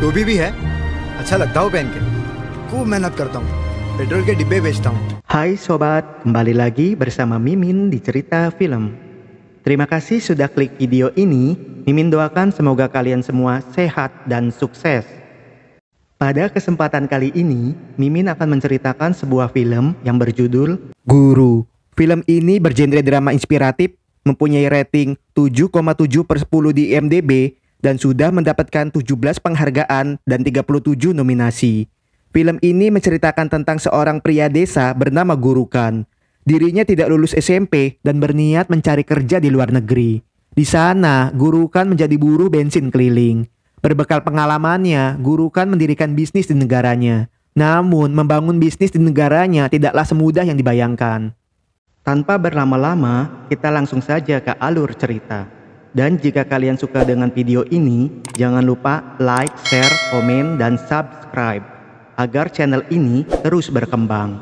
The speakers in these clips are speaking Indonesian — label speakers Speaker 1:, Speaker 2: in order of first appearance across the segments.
Speaker 1: टोपी भी है अच्छा लगता हो पहन के खूब मेहनत करता हूँ पेट्रोल के डिब्बे बेचता हूँ
Speaker 2: Hai sobat, kembali lagi bersama Mimin di Cerita Film. Terima kasih sudah klik video ini. Mimin doakan semoga kalian semua sehat dan sukses. Pada kesempatan kali ini, Mimin akan menceritakan sebuah film yang berjudul Guru. Film ini bergenre drama inspiratif, mempunyai rating 7,7 per 10 di IMDb, dan sudah mendapatkan 17 penghargaan dan 37 nominasi. Film ini menceritakan tentang seorang pria desa bernama Gurukan. Dirinya tidak lulus SMP dan berniat mencari kerja di luar negeri. Di sana, Gurukan menjadi buruh bensin keliling. Berbekal pengalamannya, Gurukan mendirikan bisnis di negaranya. Namun, membangun bisnis di negaranya tidaklah semudah yang dibayangkan. Tanpa berlama-lama, kita langsung saja ke alur cerita. Dan jika kalian suka dengan video ini, jangan lupa like, share, komen, dan subscribe agar channel ini terus berkembang.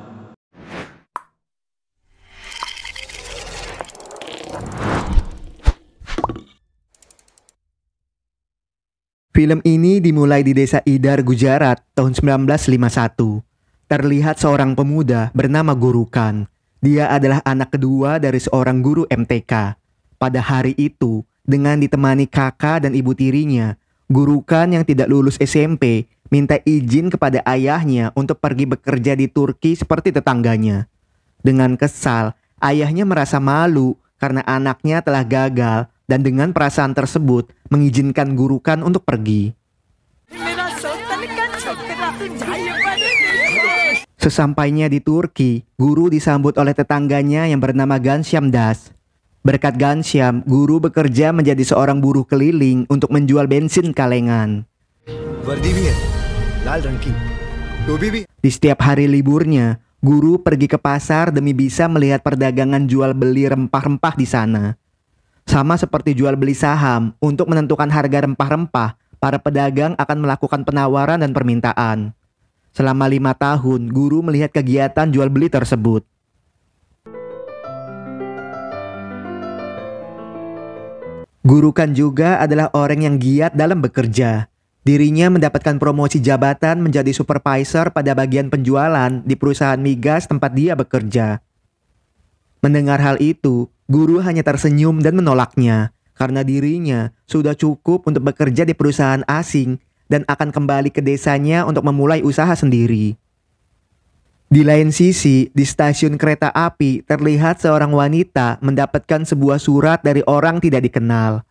Speaker 2: Film ini dimulai di desa Idar, Gujarat tahun 1951. Terlihat seorang pemuda bernama Gurukan. Dia adalah anak kedua dari seorang guru MTK. Pada hari itu, dengan ditemani kakak dan ibu tirinya, Gurukan yang tidak lulus SMP minta izin kepada ayahnya untuk pergi bekerja di Turki seperti tetangganya. Dengan kesal, ayahnya merasa malu karena anaknya telah gagal dan dengan perasaan tersebut mengizinkan Gurukan untuk pergi. Sesampainya di Turki, guru disambut oleh tetangganya yang bernama Gansyam Das. Berkat Gansyam, guru bekerja menjadi seorang buruh keliling untuk menjual bensin kalengan. Di setiap hari liburnya, guru pergi ke pasar demi bisa melihat perdagangan jual beli rempah-rempah di sana. Sama seperti jual beli saham, untuk menentukan harga rempah-rempah, para pedagang akan melakukan penawaran dan permintaan. Selama lima tahun, guru melihat kegiatan jual beli tersebut. Gurukan juga adalah orang yang giat dalam bekerja. Dirinya mendapatkan promosi jabatan menjadi supervisor pada bagian penjualan di perusahaan migas tempat dia bekerja. Mendengar hal itu, guru hanya tersenyum dan menolaknya karena dirinya sudah cukup untuk bekerja di perusahaan asing dan akan kembali ke desanya untuk memulai usaha sendiri. Di lain sisi, di stasiun kereta api terlihat seorang wanita mendapatkan sebuah surat dari orang tidak dikenal.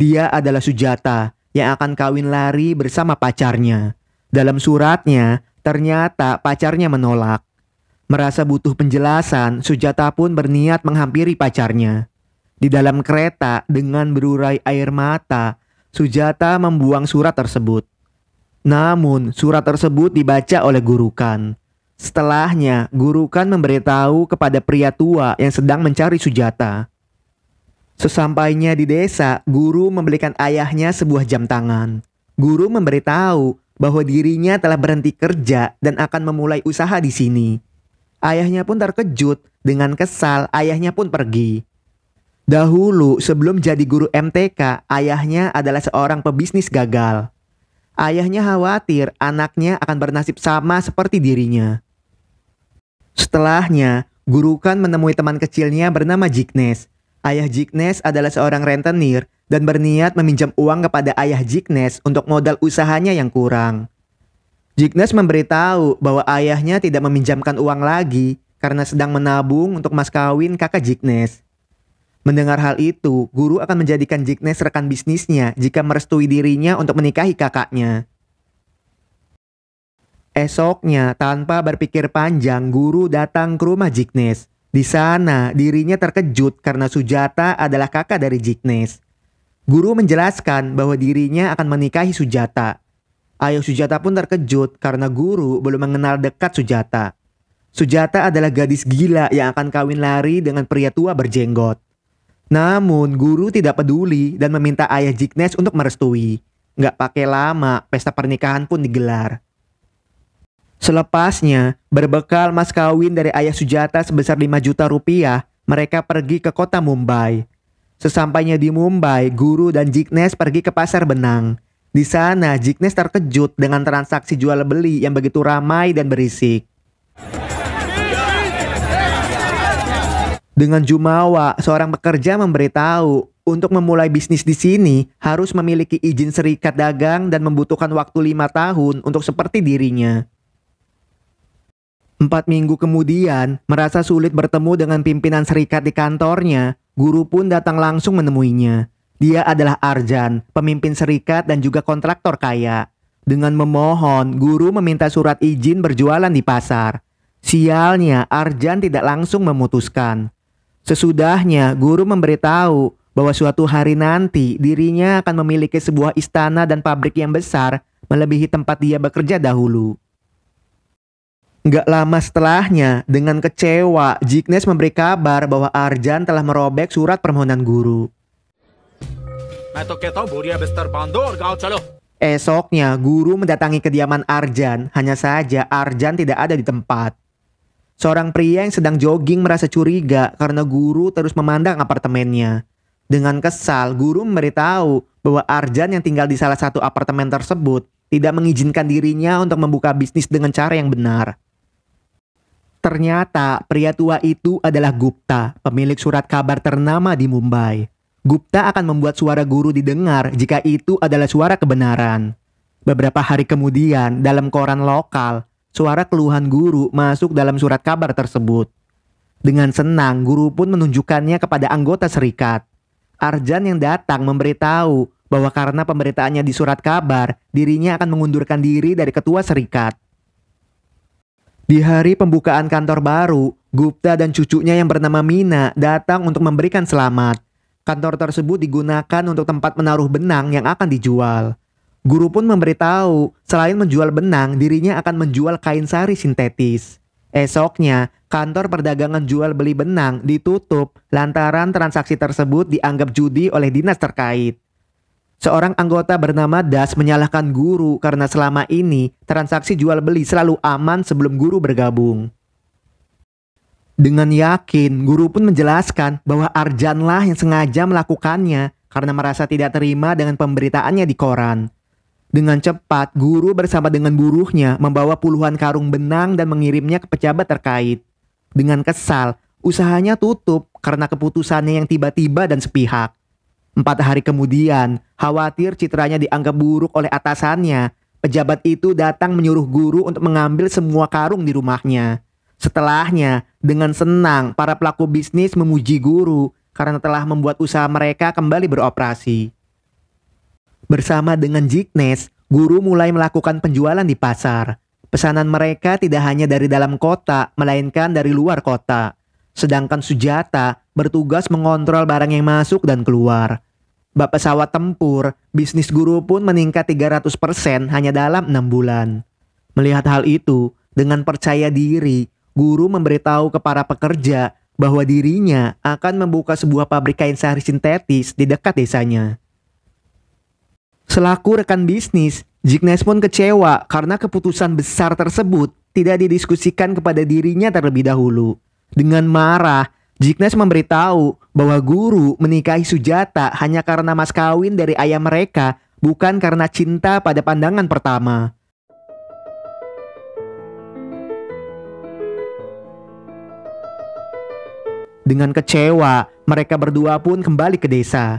Speaker 2: Dia adalah Sujata yang akan kawin lari bersama pacarnya. Dalam suratnya, ternyata pacarnya menolak. Merasa butuh penjelasan, Sujata pun berniat menghampiri pacarnya. Di dalam kereta dengan berurai air mata, Sujata membuang surat tersebut. Namun, surat tersebut dibaca oleh Gurukan. Setelahnya, Gurukan memberitahu kepada pria tua yang sedang mencari Sujata. Sesampainya di desa, guru membelikan ayahnya sebuah jam tangan. Guru memberitahu bahwa dirinya telah berhenti kerja dan akan memulai usaha di sini. Ayahnya pun terkejut, dengan kesal ayahnya pun pergi. Dahulu sebelum jadi guru MTK, ayahnya adalah seorang pebisnis gagal. Ayahnya khawatir anaknya akan bernasib sama seperti dirinya. Setelahnya, Gurukan menemui teman kecilnya bernama Jignes. Ayah Jignes adalah seorang rentenir dan berniat meminjam uang kepada ayah Jignes untuk modal usahanya yang kurang. Jignes memberitahu bahwa ayahnya tidak meminjamkan uang lagi karena sedang menabung untuk mas kawin kakak Jignes. Mendengar hal itu, guru akan menjadikan Jignes rekan bisnisnya jika merestui dirinya untuk menikahi kakaknya. Esoknya, tanpa berpikir panjang, guru datang ke rumah Jignes. Di sana, dirinya terkejut karena Sujata adalah kakak dari Jignes. Guru menjelaskan bahwa dirinya akan menikahi Sujata. Ayah Sujata pun terkejut karena guru belum mengenal dekat Sujata. Sujata adalah gadis gila yang akan kawin lari dengan pria tua berjenggot. Namun, guru tidak peduli dan meminta ayah Jignes untuk merestui. Nggak pakai lama, pesta pernikahan pun digelar. Selepasnya, berbekal mas kawin dari ayah Sujata sebesar 5 juta rupiah, mereka pergi ke kota Mumbai. Sesampainya di Mumbai, Guru dan Jignes pergi ke pasar benang. Di sana, Jignes terkejut dengan transaksi jual beli yang begitu ramai dan berisik. Dengan jumawa, seorang pekerja memberitahu untuk memulai bisnis di sini harus memiliki izin serikat dagang dan membutuhkan waktu lima tahun untuk seperti dirinya. Empat minggu kemudian, merasa sulit bertemu dengan pimpinan serikat di kantornya, guru pun datang langsung menemuinya. Dia adalah Arjan, pemimpin serikat dan juga kontraktor kaya. Dengan memohon, guru meminta surat izin berjualan di pasar. Sialnya, Arjan tidak langsung memutuskan. Sesudahnya, guru memberitahu bahwa suatu hari nanti dirinya akan memiliki sebuah istana dan pabrik yang besar melebihi tempat dia bekerja dahulu. Gak lama setelahnya, dengan kecewa, Jignes memberi kabar bahwa Arjan telah merobek surat permohonan guru. Esoknya, guru mendatangi kediaman Arjan, hanya saja Arjan tidak ada di tempat. Seorang pria yang sedang jogging merasa curiga karena guru terus memandang apartemennya. Dengan kesal, guru memberitahu bahwa Arjan yang tinggal di salah satu apartemen tersebut tidak mengizinkan dirinya untuk membuka bisnis dengan cara yang benar. Ternyata pria tua itu adalah Gupta, pemilik surat kabar ternama di Mumbai. Gupta akan membuat suara guru didengar jika itu adalah suara kebenaran. Beberapa hari kemudian, dalam koran lokal, suara keluhan guru masuk dalam surat kabar tersebut. Dengan senang, guru pun menunjukkannya kepada anggota serikat. Arjan yang datang memberitahu bahwa karena pemberitaannya di surat kabar, dirinya akan mengundurkan diri dari ketua serikat. Di hari pembukaan kantor baru, Gupta dan cucunya yang bernama Mina datang untuk memberikan selamat. Kantor tersebut digunakan untuk tempat menaruh benang yang akan dijual. Guru pun memberitahu, selain menjual benang, dirinya akan menjual kain sari sintetis. Esoknya, kantor perdagangan jual beli benang ditutup lantaran transaksi tersebut dianggap judi oleh dinas terkait. Seorang anggota bernama Das menyalahkan guru karena selama ini transaksi jual beli selalu aman sebelum guru bergabung. Dengan yakin, guru pun menjelaskan bahwa Arjanlah yang sengaja melakukannya karena merasa tidak terima dengan pemberitaannya di koran. Dengan cepat, guru bersama dengan buruhnya membawa puluhan karung benang dan mengirimnya ke pejabat terkait. Dengan kesal, usahanya tutup karena keputusannya yang tiba-tiba dan sepihak. Empat hari kemudian, khawatir citranya dianggap buruk oleh atasannya, pejabat itu datang menyuruh guru untuk mengambil semua karung di rumahnya. Setelahnya, dengan senang, para pelaku bisnis memuji guru karena telah membuat usaha mereka kembali beroperasi. Bersama dengan Jignes, guru mulai melakukan penjualan di pasar. Pesanan mereka tidak hanya dari dalam kota, melainkan dari luar kota. Sedangkan Sujata bertugas mengontrol barang yang masuk dan keluar. Bak pesawat tempur, bisnis guru pun meningkat 300% hanya dalam 6 bulan. Melihat hal itu, dengan percaya diri, guru memberitahu ke para pekerja bahwa dirinya akan membuka sebuah pabrik kain sari sintetis di dekat desanya. Selaku rekan bisnis, Jignes pun kecewa karena keputusan besar tersebut tidak didiskusikan kepada dirinya terlebih dahulu. Dengan marah, Jignes memberitahu bahwa guru menikahi Sujata hanya karena mas kawin dari ayah mereka, bukan karena cinta pada pandangan pertama. Dengan kecewa, mereka berdua pun kembali ke desa.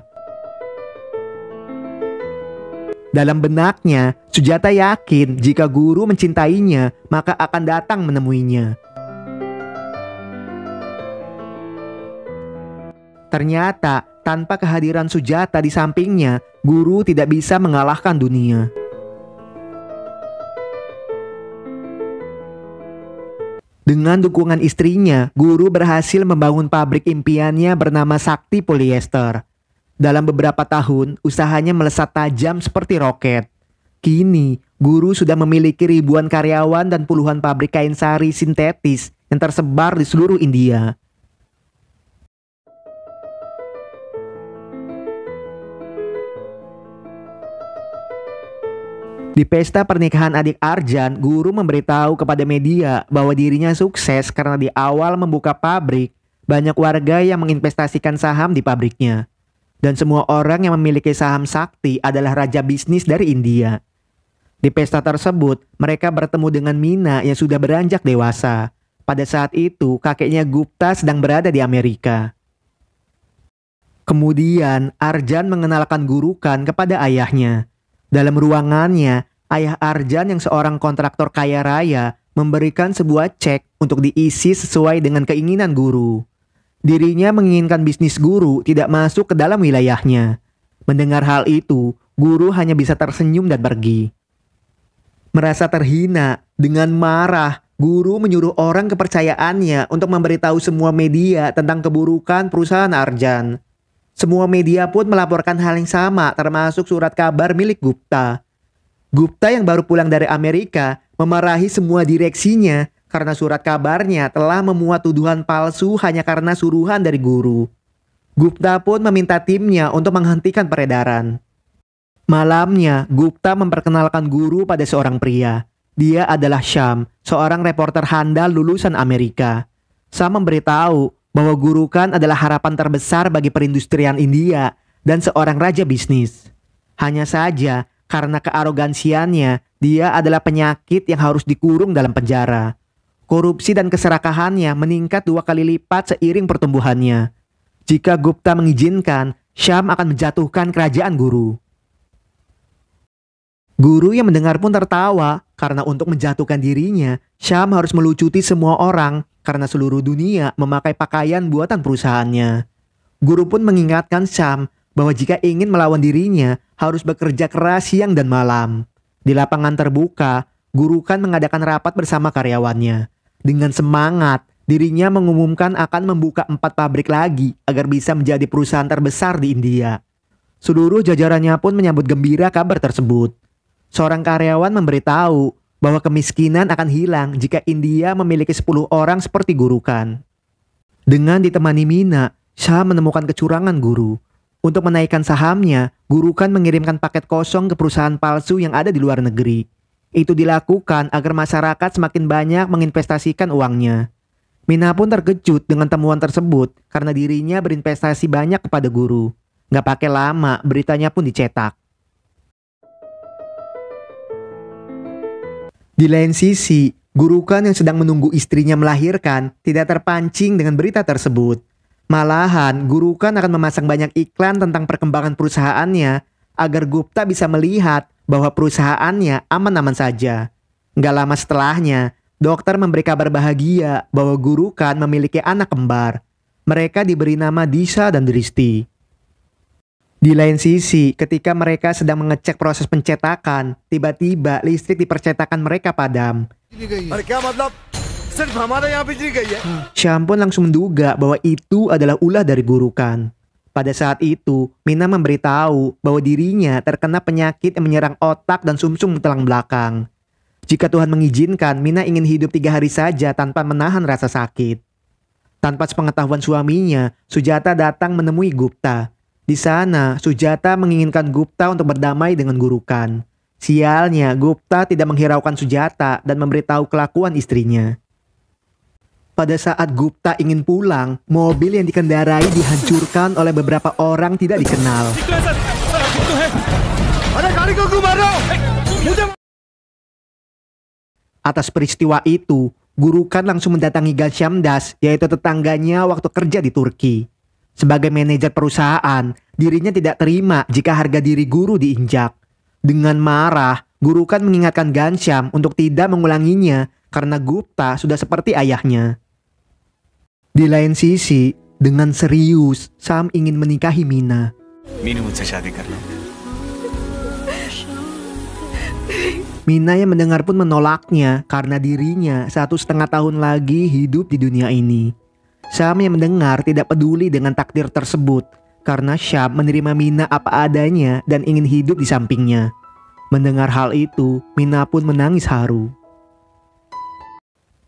Speaker 2: Dalam benaknya, Sujata yakin jika guru mencintainya, maka akan datang menemuinya. Ternyata, tanpa kehadiran Sujata di sampingnya, guru tidak bisa mengalahkan dunia. Dengan dukungan istrinya, guru berhasil membangun pabrik impiannya bernama Sakti Polyester. Dalam beberapa tahun, usahanya melesat tajam seperti roket. Kini, guru sudah memiliki ribuan karyawan dan puluhan pabrik kain sari sintetis yang tersebar di seluruh India. Di pesta pernikahan adik Arjan, guru memberitahu kepada media bahwa dirinya sukses karena di awal membuka pabrik, banyak warga yang menginvestasikan saham di pabriknya. dan semua orang yang memiliki saham sakti adalah raja bisnis dari India. Di pesta tersebut, mereka bertemu dengan Mina yang sudah beranjak dewasa. Pada saat itu, kakeknya Gupta sedang berada di Amerika. Kemudian, Arjan mengenalkan Gurukan kepada ayahnya. Dalam ruangannya, ayah Arjan yang seorang kontraktor kaya raya memberikan sebuah cek untuk diisi sesuai dengan keinginan guru. Dirinya menginginkan bisnis guru tidak masuk ke dalam wilayahnya. Mendengar hal itu, guru hanya bisa tersenyum dan pergi. Merasa terhina, dengan marah, guru menyuruh orang kepercayaannya untuk memberitahu semua media tentang keburukan perusahaan Arjan. Semua media pun melaporkan hal yang sama termasuk surat kabar milik Gupta. Gupta yang baru pulang dari Amerika memarahi semua direksinya karena surat kabarnya telah memuat tuduhan palsu hanya karena suruhan dari guru. Gupta pun meminta timnya untuk menghentikan peredaran. Malamnya, Gupta memperkenalkan guru pada seorang pria. Dia adalah Syam, seorang reporter handal lulusan Amerika. Syam memberitahu bahwa Gurukan adalah harapan terbesar bagi perindustrian India dan seorang raja bisnis. Hanya saja karena kearogansiannya, dia adalah penyakit yang harus dikurung dalam penjara. Korupsi dan keserakahannya meningkat dua kali lipat seiring pertumbuhannya. Jika Gupta mengizinkan, Syam akan menjatuhkan kerajaan guru. Guru yang mendengar pun tertawa karena untuk menjatuhkan dirinya, Syam harus melucuti semua orang karena seluruh dunia memakai pakaian buatan perusahaannya. Guru pun mengingatkan Syam bahwa jika ingin melawan dirinya harus bekerja keras siang dan malam. Di lapangan terbuka, Guru kan mengadakan rapat bersama karyawannya. Dengan semangat, dirinya mengumumkan akan membuka empat pabrik lagi agar bisa menjadi perusahaan terbesar di India. Seluruh jajarannya pun menyambut gembira kabar tersebut. Seorang karyawan memberitahu bahwa kemiskinan akan hilang jika India memiliki 10 orang seperti Gurukan. Dengan ditemani Mina, Shah menemukan kecurangan guru. Untuk menaikkan sahamnya, Gurukan mengirimkan paket kosong ke perusahaan palsu yang ada di luar negeri. Itu dilakukan agar masyarakat semakin banyak menginvestasikan uangnya. Mina pun terkejut dengan temuan tersebut karena dirinya berinvestasi banyak kepada guru. Gak pakai lama, beritanya pun dicetak. Di lain sisi, Gurukan yang sedang menunggu istrinya melahirkan tidak terpancing dengan berita tersebut. Malahan, Gurukan akan memasang banyak iklan tentang perkembangan perusahaannya agar Gupta bisa melihat bahwa perusahaannya aman-aman saja. Gak lama setelahnya, dokter memberi kabar bahagia bahwa Gurukan memiliki anak kembar. Mereka diberi nama Disa dan Dristi. Di lain sisi, ketika mereka sedang mengecek proses pencetakan, tiba-tiba listrik di percetakan mereka padam. Syam pun langsung menduga bahwa itu adalah ulah dari gurukan. Pada saat itu, Mina memberitahu bahwa dirinya terkena penyakit yang menyerang otak dan sumsum -sum tulang belakang. Jika Tuhan mengizinkan, Mina ingin hidup tiga hari saja tanpa menahan rasa sakit. Tanpa sepengetahuan suaminya, Sujata datang menemui Gupta di sana, Sujata menginginkan Gupta untuk berdamai dengan Gurukan. Sialnya, Gupta tidak menghiraukan Sujata dan memberitahu kelakuan istrinya. Pada saat Gupta ingin pulang, mobil yang dikendarai dihancurkan oleh beberapa orang tidak dikenal. Atas peristiwa itu, Gurukan langsung mendatangi Gasyamdas, yaitu tetangganya waktu kerja di Turki. Sebagai manajer perusahaan, dirinya tidak terima jika harga diri guru diinjak. Dengan marah, guru kan mengingatkan Gansyam untuk tidak mengulanginya karena Gupta sudah seperti ayahnya. Di lain sisi, dengan serius, Sam ingin menikahi Mina. Mina yang mendengar pun menolaknya karena dirinya satu setengah tahun lagi hidup di dunia ini. Syam yang mendengar tidak peduli dengan takdir tersebut karena Syam menerima Mina apa adanya dan ingin hidup di sampingnya. Mendengar hal itu, Mina pun menangis haru.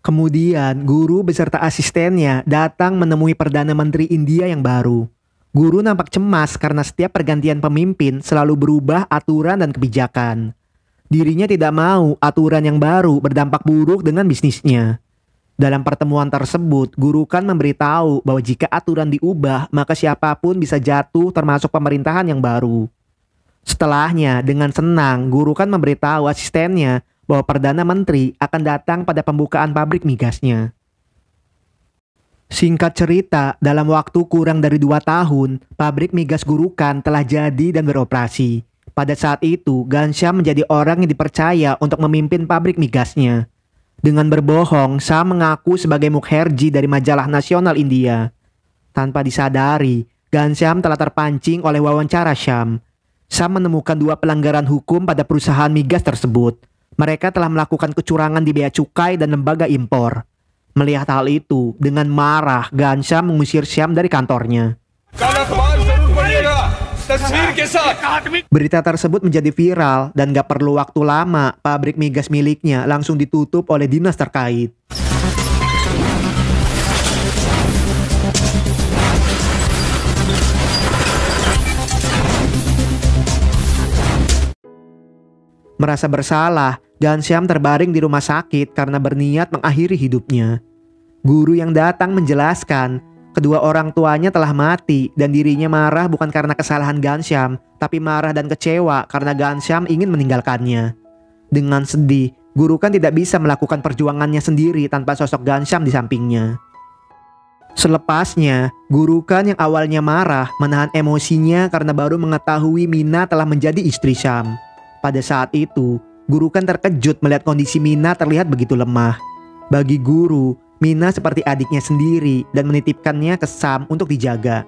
Speaker 2: Kemudian, guru beserta asistennya datang menemui Perdana Menteri India yang baru. Guru nampak cemas karena setiap pergantian pemimpin selalu berubah aturan dan kebijakan. Dirinya tidak mau aturan yang baru berdampak buruk dengan bisnisnya. Dalam pertemuan tersebut, guru kan memberitahu bahwa jika aturan diubah, maka siapa pun bisa jatuh termasuk pemerintahan yang baru. Setelahnya, dengan senang, guru kan memberitahu asistennya bahwa Perdana Menteri akan datang pada pembukaan pabrik migasnya. Singkat cerita, dalam waktu kurang dari dua tahun, pabrik migas Gurukan telah jadi dan beroperasi. Pada saat itu, Gansyam menjadi orang yang dipercaya untuk memimpin pabrik migasnya. Dengan berbohong, Sam mengaku sebagai Mukherjee dari majalah nasional India. Tanpa disadari, Gansyam telah terpancing oleh wawancara Syam. Sam menemukan dua pelanggaran hukum pada perusahaan migas tersebut. Mereka telah melakukan kecurangan di bea cukai dan lembaga impor. Melihat hal itu, dengan marah, Gansyam mengusir Syam dari kantornya. Berita tersebut menjadi viral dan gak perlu waktu lama pabrik migas miliknya langsung ditutup oleh dinas terkait. Merasa bersalah, Gansyam terbaring di rumah sakit karena berniat mengakhiri hidupnya. Guru yang datang menjelaskan Kedua orang tuanya telah mati dan dirinya marah bukan karena kesalahan Gansyam, tapi marah dan kecewa karena Gansyam ingin meninggalkannya. Dengan sedih, guru kan tidak bisa melakukan perjuangannya sendiri tanpa sosok Gansyam di sampingnya. Selepasnya, guru kan yang awalnya marah menahan emosinya karena baru mengetahui Mina telah menjadi istri Syam. Pada saat itu, guru kan terkejut melihat kondisi Mina terlihat begitu lemah. Bagi guru, Mina seperti adiknya sendiri dan menitipkannya ke Sam untuk dijaga.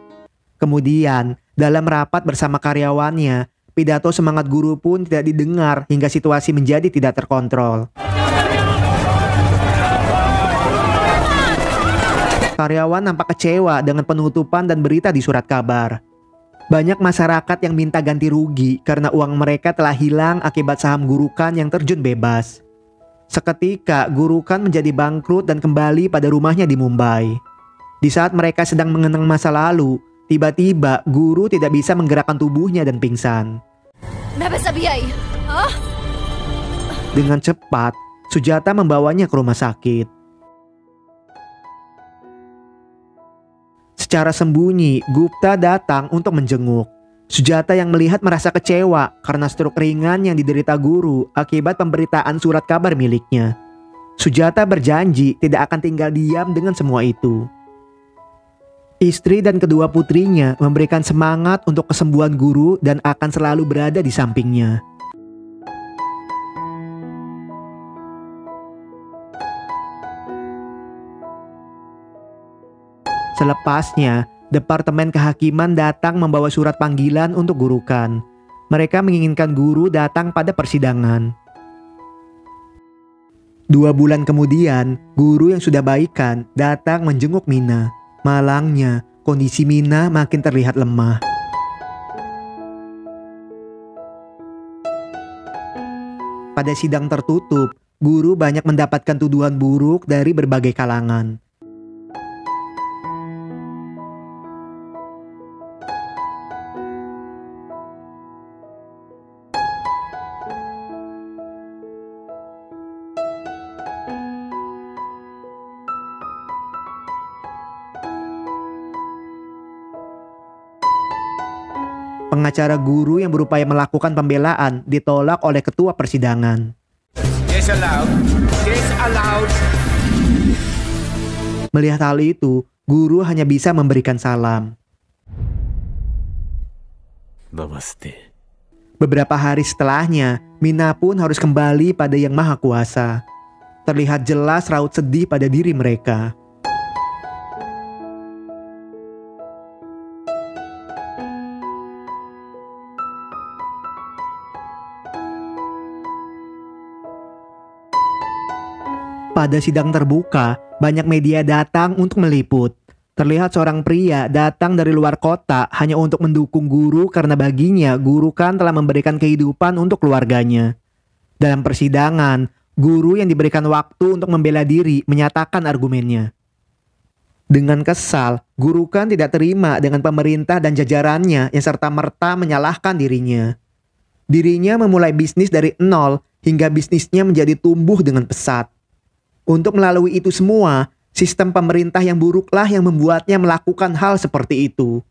Speaker 2: Kemudian, dalam rapat bersama karyawannya, pidato semangat guru pun tidak didengar hingga situasi menjadi tidak terkontrol. Karyawan nampak kecewa dengan penutupan dan berita di surat kabar. Banyak masyarakat yang minta ganti rugi karena uang mereka telah hilang akibat saham gurukan yang terjun bebas. Seketika Guru Khan menjadi bangkrut dan kembali pada rumahnya di Mumbai. Di saat mereka sedang mengenang masa lalu, tiba-tiba Guru tidak bisa menggerakkan tubuhnya dan pingsan. Dengan cepat, Sujata membawanya ke rumah sakit. Secara sembunyi, Gupta datang untuk menjenguk. Sujata yang melihat merasa kecewa karena stroke ringan yang diderita guru akibat pemberitaan surat kabar miliknya. Sujata berjanji tidak akan tinggal diam dengan semua itu. Istri dan kedua putrinya memberikan semangat untuk kesembuhan guru dan akan selalu berada di sampingnya. Selepasnya, Departemen Kehakiman datang membawa surat panggilan untuk gurukan. Mereka menginginkan guru datang pada persidangan. Dua bulan kemudian, guru yang sudah baikan datang menjenguk Mina. Malangnya, kondisi Mina makin terlihat lemah. Pada sidang tertutup, guru banyak mendapatkan tuduhan buruk dari berbagai kalangan. Pengacara guru yang berupaya melakukan pembelaan ditolak oleh ketua persidangan. Melihat hal itu, guru hanya bisa memberikan salam. Namaste. Beberapa hari setelahnya, Mina pun harus kembali pada Yang Maha Kuasa. Terlihat jelas raut sedih pada diri mereka. Pada sidang terbuka, banyak media datang untuk meliput. Terlihat seorang pria datang dari luar kota hanya untuk mendukung guru karena baginya guru kan telah memberikan kehidupan untuk keluarganya. Dalam persidangan, guru yang diberikan waktu untuk membela diri menyatakan argumennya. Dengan kesal, guru kan tidak terima dengan pemerintah dan jajarannya yang serta-merta menyalahkan dirinya. Dirinya memulai bisnis dari nol hingga bisnisnya menjadi tumbuh dengan pesat. Untuk melalui itu semua, sistem pemerintah yang buruklah yang membuatnya melakukan hal seperti itu.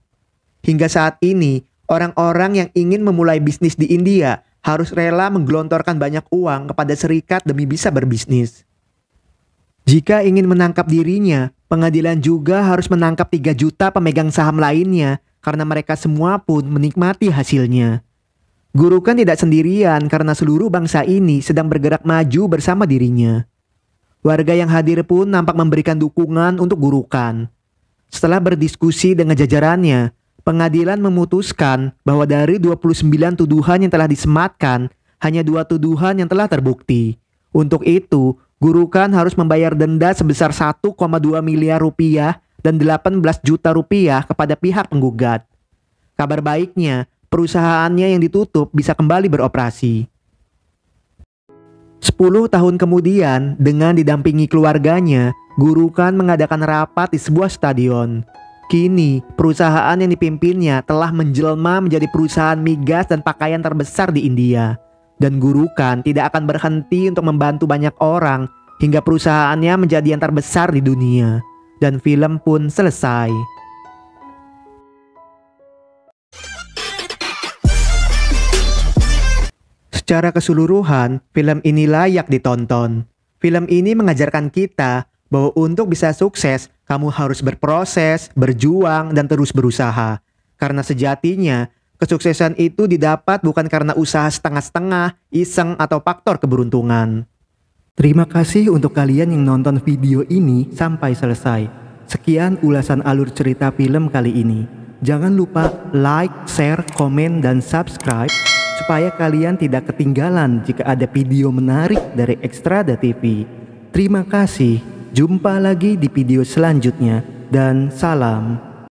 Speaker 2: Hingga saat ini, orang-orang yang ingin memulai bisnis di India harus rela menggelontorkan banyak uang kepada serikat demi bisa berbisnis. Jika ingin menangkap dirinya, pengadilan juga harus menangkap 3 juta pemegang saham lainnya karena mereka semua pun menikmati hasilnya. Guru kan tidak sendirian karena seluruh bangsa ini sedang bergerak maju bersama dirinya. Warga yang hadir pun nampak memberikan dukungan untuk gurukan. Setelah berdiskusi dengan jajarannya, pengadilan memutuskan bahwa dari 29 tuduhan yang telah disematkan, hanya dua tuduhan yang telah terbukti. Untuk itu, gurukan harus membayar denda sebesar 1,2 miliar rupiah dan 18 juta rupiah kepada pihak penggugat. Kabar baiknya, perusahaannya yang ditutup bisa kembali beroperasi. 10 tahun kemudian, dengan didampingi keluarganya, Gurukan mengadakan rapat di sebuah stadion. Kini, perusahaan yang dipimpinnya telah menjelma menjadi perusahaan migas dan pakaian terbesar di India. Dan Gurukan tidak akan berhenti untuk membantu banyak orang hingga perusahaannya menjadi yang terbesar di dunia. Dan film pun selesai. Secara keseluruhan, film ini layak ditonton. Film ini mengajarkan kita bahwa untuk bisa sukses, kamu harus berproses, berjuang, dan terus berusaha. Karena sejatinya, kesuksesan itu didapat bukan karena usaha setengah-setengah, iseng, atau faktor keberuntungan. Terima kasih untuk kalian yang nonton video ini sampai selesai. Sekian ulasan alur cerita film kali ini. Jangan lupa like, share, komen, dan subscribe supaya kalian tidak ketinggalan jika ada video menarik dari Ekstrada TV. Terima kasih, jumpa lagi di video selanjutnya, dan salam.